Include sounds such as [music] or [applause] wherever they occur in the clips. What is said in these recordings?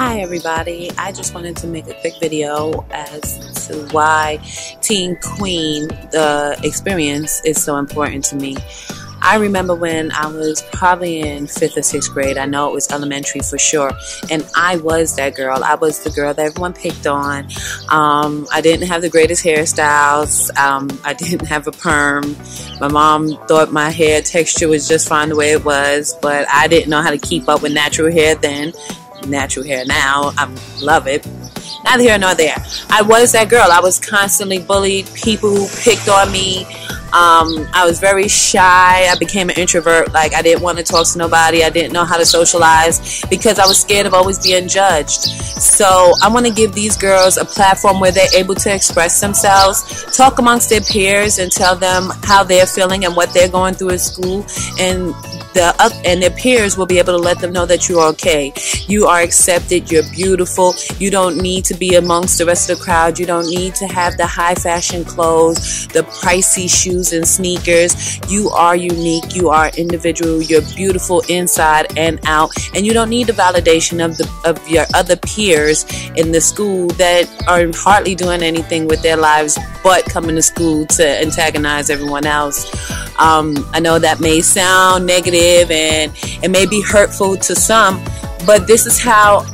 everybody. I just wanted to make a quick video as to why Teen Queen, the experience, is so important to me. I remember when I was probably in fifth or sixth grade. I know it was elementary for sure. And I was that girl. I was the girl that everyone picked on. Um, I didn't have the greatest hairstyles. Um, I [laughs] didn't have a perm. My mom thought my hair texture was just fine the way it was, but I didn't know how to keep up with natural hair then. Natural hair now. I love it neither here nor there. I was that girl. I was constantly bullied. People picked on me. Um, I was very shy. I became an introvert. Like I didn't want to talk to nobody. I didn't know how to socialize because I was scared of always being judged. So I want to give these girls a platform where they're able to express themselves, talk amongst their peers, and tell them how they're feeling and what they're going through at school, and the uh, and their peers will be able to let them know that you're okay. You are accepted. You're beautiful. You don't need to be amongst the rest of the crowd. You don't need to have the high fashion clothes, the pricey shoes and sneakers. You are unique. You are individual. You're beautiful inside and out, and you don't need the validation of the of your other peers in the school that are hardly doing anything with their lives but coming to school to antagonize everyone else. Um, I know that may sound negative and it may be hurtful to some, but this is how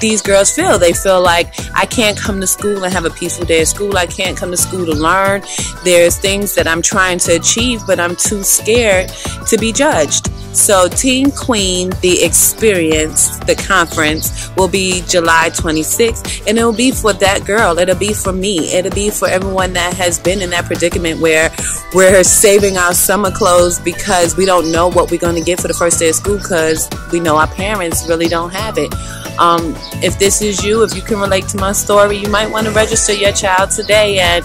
these girls feel. They feel like I can't come to school and have a peaceful day at school. I can't come to school to learn. There's things that I'm trying to achieve, but I'm too scared to be judged. So, Teen Queen, the experience, the conference will be July 26th, and it'll be for that girl. It'll be for me. It'll be for everyone that has been in that predicament where we're saving our summer clothes because we don't know what we're going to get for the first day of school because we know our parents really don't have it. Um, if this is you, if you can relate to my story, you might want to register your child today and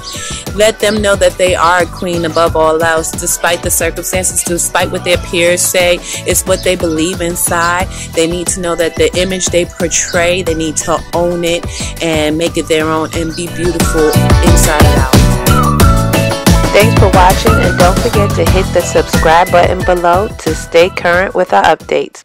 let them know that they are a queen above all else, despite the circumstances, despite what their peers say. It's what they believe inside. They need to know that the image they portray, they need to own it and make it their own and be beautiful inside and out. Thanks for watching and don't forget to hit the subscribe button below to stay current with our updates.